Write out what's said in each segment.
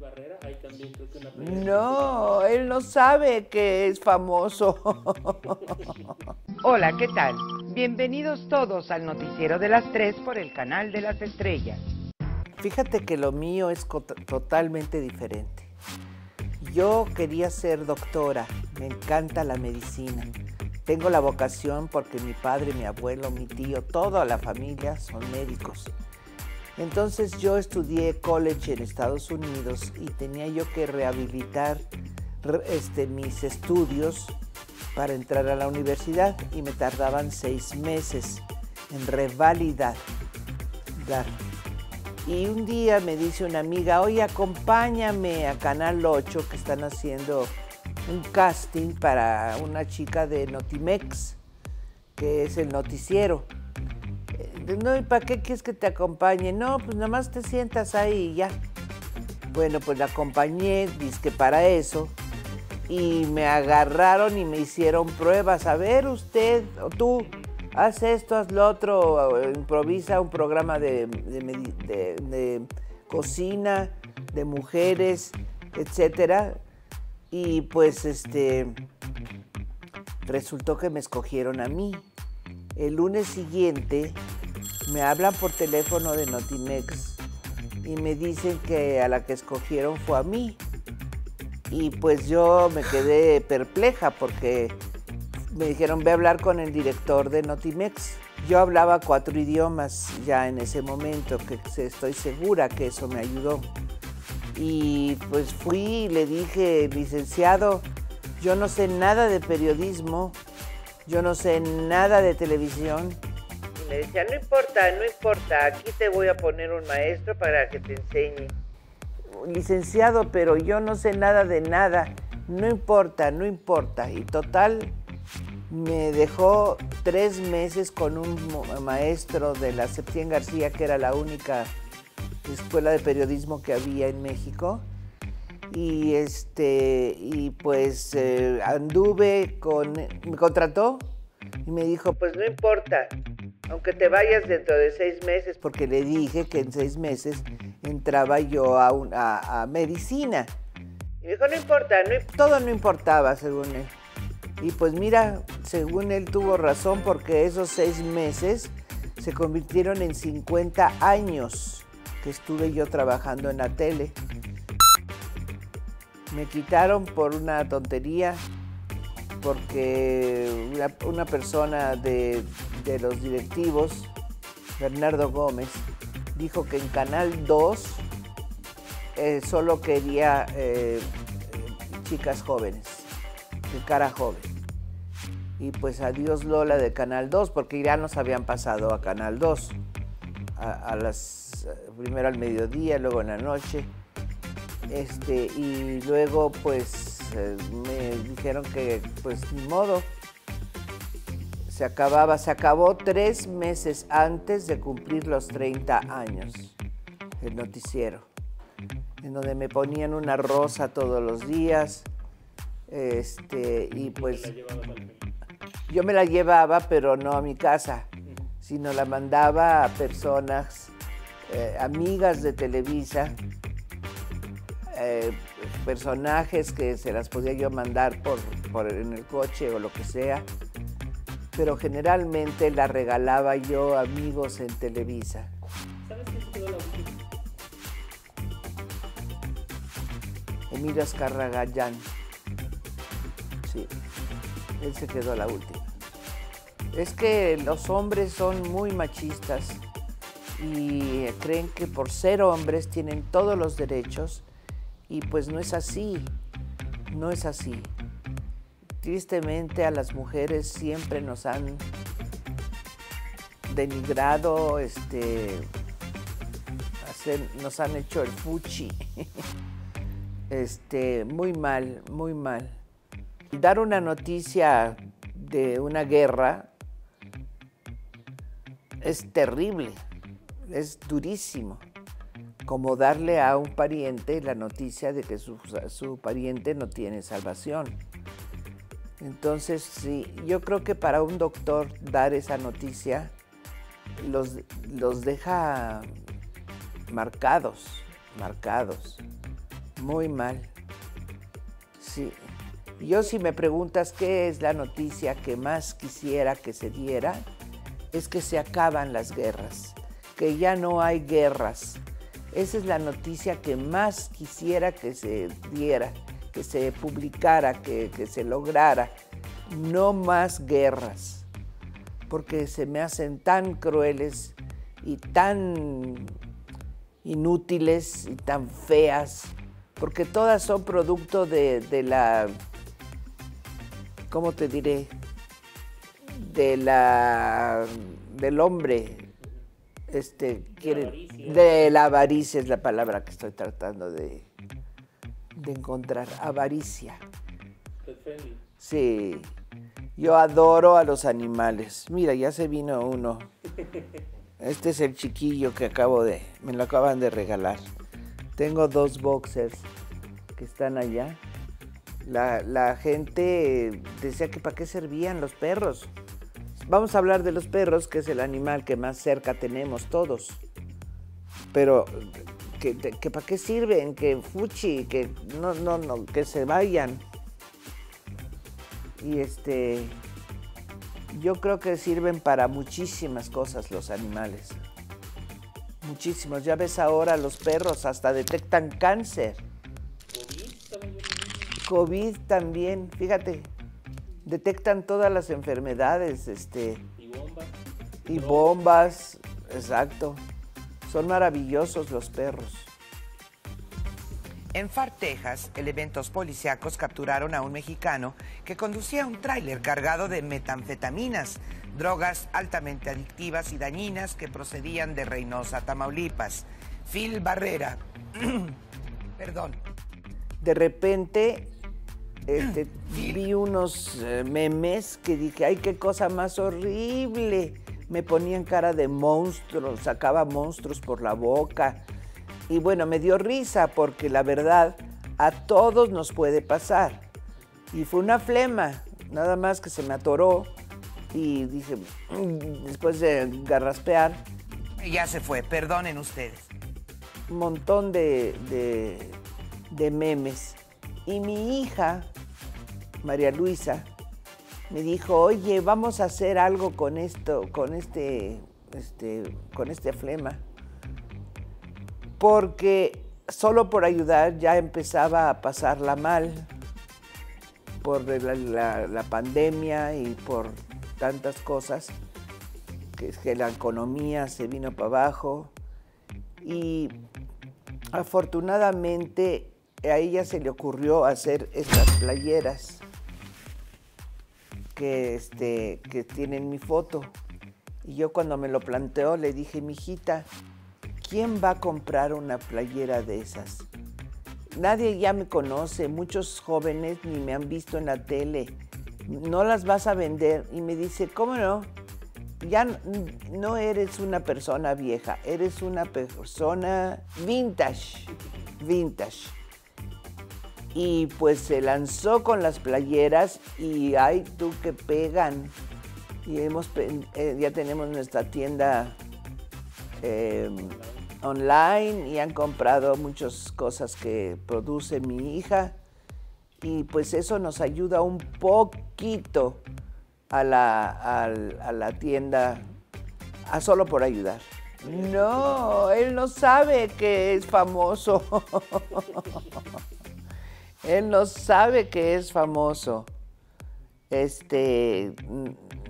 Barrera, ahí también creo que una No, él no sabe que es famoso. Hola, ¿qué tal? Bienvenidos todos al noticiero de las tres por el canal de las estrellas. Fíjate que lo mío es totalmente diferente. Yo quería ser doctora, me encanta la medicina. Tengo la vocación porque mi padre, mi abuelo, mi tío, toda la familia son médicos. Entonces yo estudié college en Estados Unidos y tenía yo que rehabilitar re- este, mis estudios para entrar a la universidad y me tardaban seis meses en revalidar. dar. Y un día me dice una amiga, oye, acompáñame a Canal 8 que están haciendo un casting para una chica de Notimex, que es el noticiero. Eh, No, ¿y para qué quieres que te acompañe? No, pues nada más te sientas ahí y ya. Bueno, pues la acompañé, que para eso, y me agarraron y me hicieron pruebas. A ver, usted, o tú, haz esto, haz lo otro, improvisa un programa de- de cocina, de mujeres, etcétera. Y pues este resultó que me escogieron a mí. El lunes siguiente me hablan por teléfono de Notimex y me dicen que a la que escogieron fue a mí. Y pues yo me quedé perpleja porque me dijeron, ve a hablar con el director de Notimex. Yo hablaba cuatro idiomas ya en ese momento, que estoy segura que eso me ayudó. Y pues fui y le dije, licenciado, yo no sé nada de periodismo, yo no sé nada de televisión. Me decía, no importa, no importa, aquí te voy a poner un maestro para que te enseñe. Licenciado, pero yo no sé nada de nada, no importa, no importa. Y total, me dejó tres meses con un maestro de la Septién García, que era la única escuela de periodismo que había en México. Y este, y pues eh, anduve con, me contrató y me dijo, pues no importa, aunque te vayas dentro de seis meses, porque le dije que en seis meses entraba yo a, un- medicina. Y me dijo, no importa, todo no importaba, según él. Y pues mira, según él tuvo razón, porque esos seis meses se convirtieron en 50 años que estuve yo trabajando en la tele. Me quitaron por una tontería, porque una persona de, de los directivos, Bernardo Gómez, dijo que en Canal 2 eh, solo quería eh, chicas jóvenes, de cara joven. Y pues adiós Lola de Canal 2, porque ya nos habían pasado a Canal 2, a, las, primero al mediodía, luego en la noche. Este, y luego pues eh, me dijeron que pues ni modo, se acababa, se acabó tres meses antes de cumplir los 30 años el noticiero, en donde me ponían una rosa todos los días, este, y pues yo me la llevaba, pero no a mi casa, sino la mandaba a personas, eh, amigas de Televisa, eh, personajes que se las podía yo mandar por, por en el coche o lo que sea, pero generalmente la regalaba yo a amigos en Televisa. ¿Sabes qué se quedó la última? Emilio Azcarragallán. Sí, él se quedó la última. Es que los hombres son muy machistas y creen que por ser hombres tienen todos los derechos y pues no es así, no es así. Tristemente a las mujeres siempre nos han denigrado, este, nos han hecho el fuchi. Este, muy mal, muy mal. Dar una noticia de una guerra es terrible, es durísimo. Como darle a un pariente la noticia de que su pariente no tiene salvación. Entonces, sí, yo creo que para un doctor dar esa noticia los, los deja marcados, marcados. Muy mal. Sí. Yo si me preguntas qué es la noticia que más quisiera que se diera, es que se acaban las guerras, que ya no hay guerras. Esa es la noticia que más quisiera que se diera, que se publicara, que, que se lograra. No más guerras, porque se me hacen tan crueles y tan inútiles y tan feas, porque todas son producto de, de la, ¿cómo te diré? De la, del hombre, este, quiere, avaricia. de la avaricia es la palabra que estoy tratando de, de encontrar, avaricia. Sí, yo adoro a los animales. Mira, ya se vino uno. Este es el chiquillo que acabo de, me lo acaban de regalar. Tengo dos boxers que están allá. La, la gente decía que para qué servían los perros. Vamos a hablar de los perros, que es el animal que más cerca tenemos todos. Pero que, que para qué sirven, que fuchi, que no, no, no, que se vayan. Y este, yo creo que sirven para muchísimas cosas los animales. Muchísimos. Ya ves ahora los perros hasta detectan cáncer. También. COVID también, fíjate, detectan todas las enfermedades, este, Y bombas. y bombas, exacto. Son maravillosos los perros. En Far, Texas, elementos policíacos capturaron a un mexicano que conducía un tráiler cargado de metanfetaminas, drogas altamente adictivas y dañinas que procedían de Reynosa, Tamaulipas. Phil Barrera, perdón, De repente este, vi unos eh, memes que dije, ay, qué cosa más horrible. Me ponían cara de monstruo, sacaba monstruos por la boca. Y bueno, me dio risa porque la verdad a todos nos puede pasar. Y fue una flema, nada más que se me atoró y dije, "Mm", después de garraspear, ya se fue, perdonen ustedes. un montón de, de- de memes. Y mi hija, María Luisa, me dijo, oye, vamos a hacer algo con esto, con este, este, con este flema. Porque solo por ayudar ya empezaba a pasarla mal por la, la- pandemia y por tantas cosas, que es que la economía se vino para abajo y afortunadamente a ella se le ocurrió hacer estas playeras que, este, que tienen mi foto. Y yo cuando me lo planteó le dije, mijita, ¿quién va a comprar una playera de esas? Nadie ya me conoce, muchos jóvenes ni me han visto en la tele. No las vas a vender. Y me dice, ¿cómo no? Ya no eres una persona vieja, eres una persona vintage, vintage. Y pues se lanzó con las playeras y ay tú que pegan. Y hemos, eh, ya tenemos nuestra tienda eh, online y han comprado muchas cosas que produce mi hija. Y pues eso nos ayuda un poquito a la, a la tienda, a solo por ayudar. No, él no sabe que es famoso. él no sabe que es famoso. Este,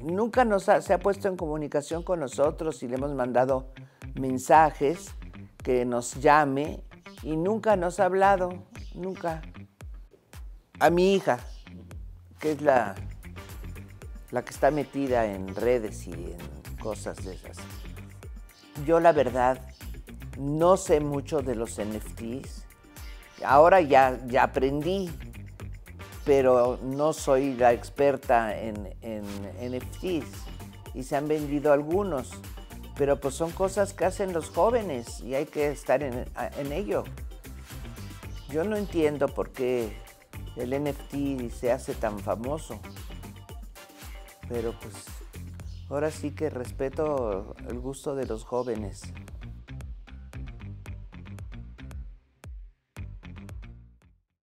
nunca nos ha- se ha puesto en comunicación con nosotros y le hemos mandado mensajes que nos llame y nunca nos ha hablado, nunca. A mi hija, que es la, la que está metida en redes y en cosas de esas. Yo la verdad no sé mucho de los NFTs. Ahora ya, ya aprendí, pero no soy la experta en, en NFTs y se han vendido algunos. Pero pues son cosas que hacen los jóvenes y hay que estar en, en ello. Yo no entiendo por qué el NFT se hace tan famoso. Pero pues ahora sí que respeto el gusto de los jóvenes.